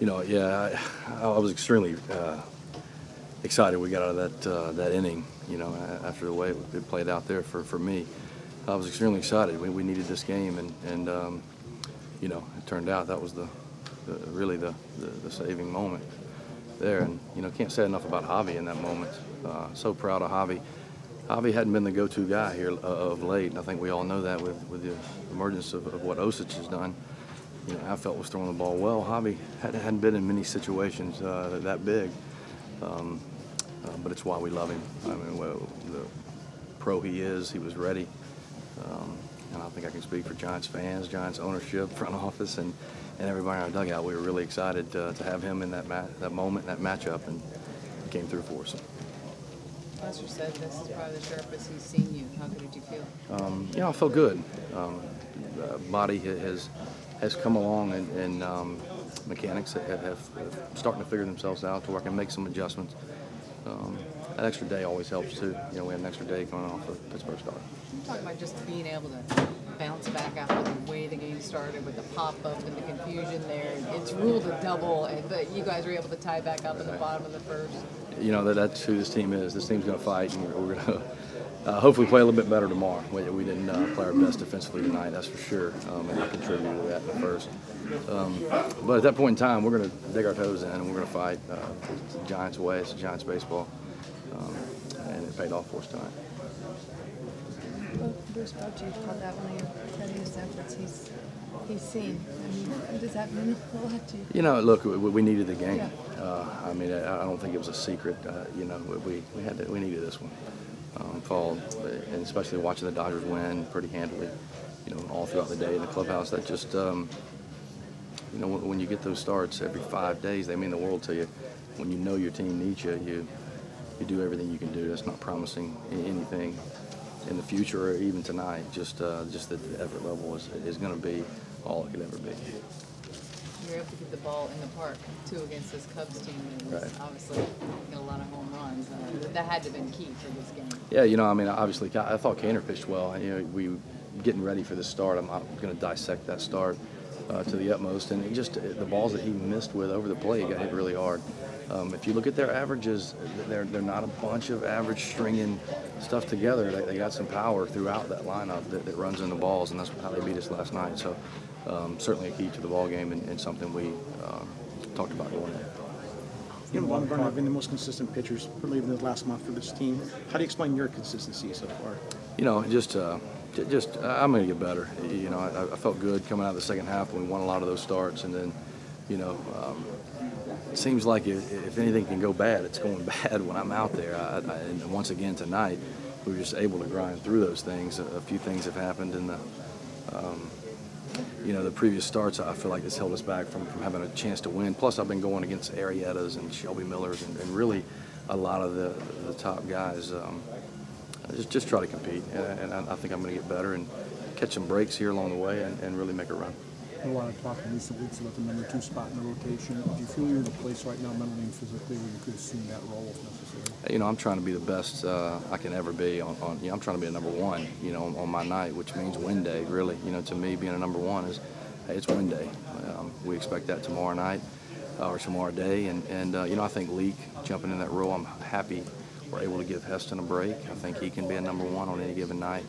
You know, yeah, I, I was extremely uh, excited we got out of that uh, that inning. You know, after the way it, played out there for, for me, I was extremely excited. We, we needed this game, and and um, you know, it turned out that was the, the really the, the, the saving moment there. And you know, can't say enough about Javi in that moment. Uh, so proud of Javi. Javi hadn't been the go-to guy here uh, of late, and I think we all know that with, with the emergence of, of what Osich has done. You know, I felt was throwing the ball well. Javi hadn't, been in many situations uh, that big, um, uh, but it's why we love him. I mean, well, the pro he is, he was ready. Um, and I think I can speak for Giants fans, Giants ownership, front office, and, and everybody in our dugout. We were really excited uh, to have him in that that moment, that matchup, and he came through for us. Lester said this is probably the sharpest he's seen you. How good did you feel? Um, you know, I felt good. Um, uh, body has has come along, and, and um, mechanics have, have, have starting to figure themselves out to where I can make some adjustments. Um, that extra day always helps too. You know, we had an extra day coming off the Pittsburgh start. I'm talking about just being able to bounce back after the way the game started with the pop up and the confusion there. It's ruled a double, and but you guys were able to tie back up in the bottom of the first. You know, that, that's who this team is. This team's going to fight, and we're, we're going to uh, hopefully play a little bit better tomorrow. We, we didn't uh, play our best defensively tonight, that's for sure, um, and I contributed to that in the first. Um, but at that point in time, we're going to dig our toes in, and we're going to fight. Uh, it's the Giants' way. It's the Giants' baseball, um, and it paid off for us tonight. Well, Bruce Bochy called that one of your steadiest efforts he's he's seen. I mean, does that mean a lot to you? You know, look, we, we needed the game. Yeah. Uh, I mean, I, I don't think it was a secret. Uh, you know, we, we had to, we needed this one. Um, and especially watching the Dodgers win pretty handily. You know, all throughout the day in the clubhouse. That just, um, you know, when, when you get those starts every five days, they mean the world to you. When you know your team needs you, you you do everything you can do. That's not promising anything in the future or even tonight. Just uh, just that the effort level is, is going to be all it could ever be. You were able to get the ball in the park too against this Cubs team, was Right. obviously get a lot of home runs. Uh, that had to have been key for this game. Yeah, you know, I mean, obviously, I thought Cainer pitched well. You know, we getting ready for the start. I'm, I'm going to dissect that start uh, to the utmost, and it just the balls that he missed with over the plate got hit really hard. Um, if you look at their averages, they're they're not a bunch of average stringing stuff together. They, they got some power throughout that lineup that, that runs in the balls, and that's how they beat us last night. So um, certainly a key to the ball game and, and something we um, talked about going in. You know, Von Burnham have been the most consistent pitchers, probably in the last month for this team. How do you explain your consistency so far? You know, just uh, just uh, I'm going to get better. You know, I, I felt good coming out of the second half when we won a lot of those starts, and then, you know, um, seems like if, anything can go bad, it's going bad when I'm out there. I, I, and once again tonight, we were just able to grind through those things. A, few things have happened in the. Um, you know, the previous starts, I feel like this held us back from, from having a chance to win. Plus, I've been going against Arrietas and Shelby Millers and, and really a lot of the, the top guys. Um, just, just try to compete, and, and I, I think I'm going to get better and catch some breaks here along the way and, and really make a run. A lot of talk in recent weeks about the number two spot in the rotation. Do you feel you're in a place right now, mentally and physically, where you could assume that role if necessary? You know, I'm trying to be the best uh, I can ever be. On, on you know, I'm trying to be a number one. You know, on, on my night, which means win day. Really, you know, to me, being a number one is, hey, it's win day. Um, we expect that tomorrow night uh, or tomorrow day, and and uh, you know, I think Leake jumping in that role. I'm happy we're able to give Heston a break. I think he can be a number one on any given night.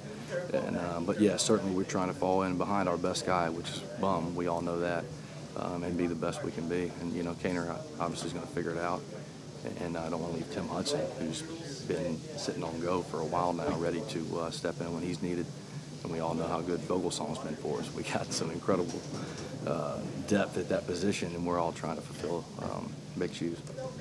And, uh, but yeah, certainly we're trying to fall in behind our best guy, which is Bum. We all know that, um, and be the best we can be. And you know, Cainer obviously is going to figure it out. And I don't want to leave Tim Hudson, who's been sitting on go for a while now, ready to uh, step in when he's needed. And we all know how good Vogelsong's been for us. We got some incredible uh, depth at that position, and we're all trying to fulfill um, big shoes.